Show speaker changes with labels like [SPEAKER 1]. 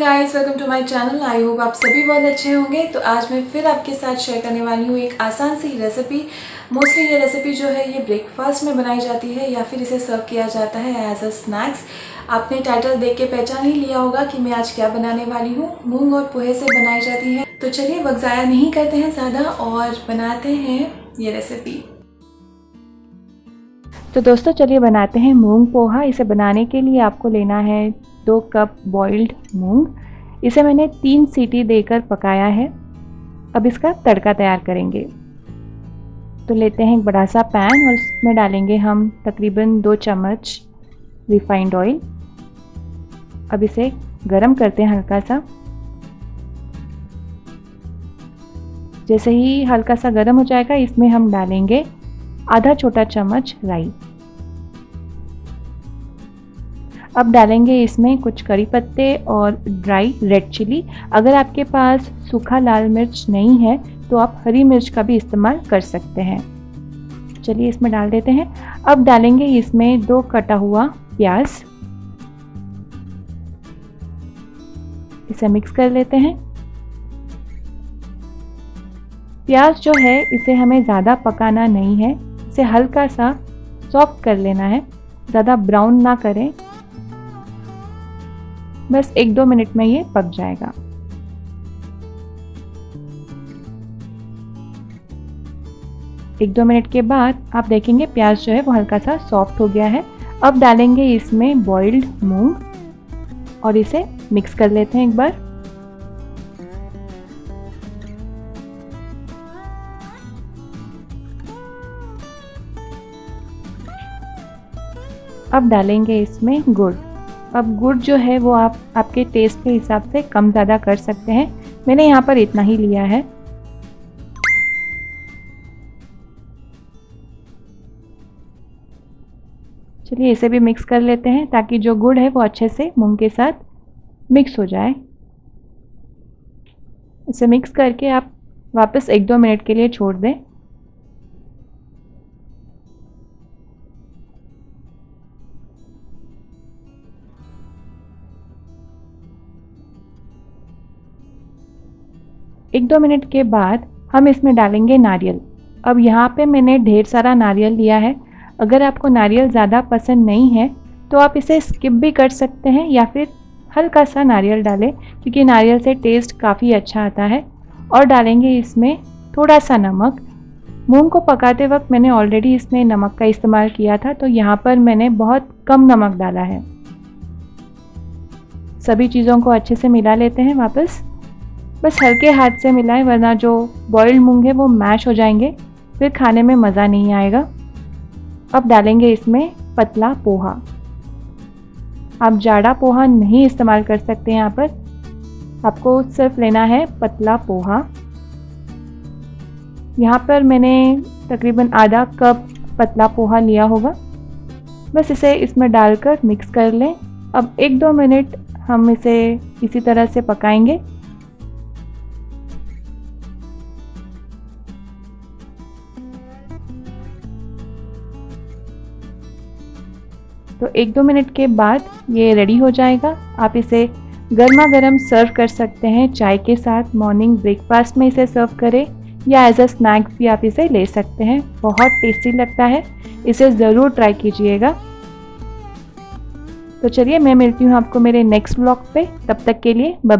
[SPEAKER 1] Guys welcome to my channel I hope आप सभी बहुत अच्छे होंगे। तो आज मैं फिर आपके साथ शेयर करने वाली हूँ एक आसान सी रेसिपी मोस्टली ये रेसिपी जो है, ये ब्रेकफास्ट में बनाई जाती है या फिर इसे सर्व किया जाता है एज अ स्नैक्स आपने टाइटल देख के पहचान ही लिया होगा कि मैं आज क्या बनाने वाली हूँ। मूंग और पोहे से बनाई जाती है। तो चलिए, वक्त ज़ाया नहीं करते हैं ज़्यादा और बनाते हैं ये रेसिपी
[SPEAKER 2] तो दोस्तों, चलिए बनाते हैं मूंग पोहा। इसे बनाने के लिए आपको लेना है दो कप बॉइल्ड मूंग। इसे मैंने तीन सीटी देकर पकाया है। अब इसका तड़का तैयार करेंगे। तो लेते हैं एक बड़ा सा पैन और इसमें डालेंगे हम तकरीबन दो चम्मच रिफाइंड ऑयल अब इसे गरम करते हैं हल्का सा। जैसे ही हल्का सा गर्म हो जाएगा, इसमें हम डालेंगे आधा छोटा चम्मच राई। अब डालेंगे इसमें कुछ करी पत्ते और ड्राई रेड चिली अगर आपके पास सूखा लाल मिर्च नहीं है तो आप हरी मिर्च का भी इस्तेमाल कर सकते हैं। चलिए इसमें डाल देते हैं। अब डालेंगे इसमें दो कटा हुआ प्याज। इसे मिक्स कर लेते हैं। प्याज जो है, इसे हमें ज़्यादा पकाना नहीं है। इसे हल्का सा सॉफ्ट कर लेना है। ज़्यादा ब्राउन ना करें। बस एक दो मिनट में ये पक जाएगा। एक दो मिनट के बाद आप देखेंगे प्याज जो है वो हल्का सा सॉफ्ट हो गया है। अब डालेंगे इसमें बॉइल्ड मूंग और इसे मिक्स कर लेते हैं एक बार। अब डालेंगे इसमें गुड़। अब गुड़ जो है वो आप, आपके टेस्ट के हिसाब से कम ज़्यादा कर सकते हैं। मैंने यहाँ पर इतना ही लिया है। चलिए इसे भी मिक्स कर लेते हैं ताकि जो गुड़ है वो अच्छे से मूंग के साथ मिक्स हो जाए। इसे मिक्स करके आप वापस एक दो मिनट के लिए छोड़ दें। एक दो मिनट के बाद हम इसमें डालेंगे नारियल। अब यहाँ पे मैंने ढेर सारा नारियल लिया है। अगर आपको नारियल ज़्यादा पसंद नहीं है तो आप इसे स्किप भी कर सकते हैं या फिर हल्का सा नारियल डालें, क्योंकि नारियल से टेस्ट काफ़ी अच्छा आता है। और डालेंगे इसमें थोड़ा सा नमक। मूंग को पकाते वक्त मैंने ऑलरेडी इसमें नमक का इस्तेमाल किया था तो यहाँ पर मैंने बहुत कम नमक डाला है। सभी चीज़ों को अच्छे से मिला लेते हैं वापस। बस हल्के हाथ से मिलाएँ, वरना जो बॉइल्ड मूंग है वो मैश हो जाएँगे, फिर खाने में मज़ा नहीं आएगा। अब डालेंगे इसमें पतला पोहा। आप जाड़ा पोहा नहीं इस्तेमाल कर सकते यहाँ पर। आपको सिर्फ़ लेना है पतला पोहा। यहाँ पर मैंने तकरीबन आधा कप पतला पोहा लिया होगा। बस इसे इसमें डालकर मिक्स कर लें। अब एक दो मिनट हम इसे इसी तरह से पकाएँगे। तो एक दो मिनट के बाद ये रेडी हो जाएगा। आप इसे गर्मा गर्म सर्व कर सकते हैं चाय के साथ। मॉर्निंग ब्रेकफास्ट में इसे सर्व करें या एज अ स्नैक्स भी आप इसे ले सकते हैं। बहुत टेस्टी लगता है। इसे ज़रूर ट्राई कीजिएगा। तो चलिए, मैं मिलती हूँ आपको मेरे नेक्स्ट ब्लॉग पे। तब तक के लिए बाय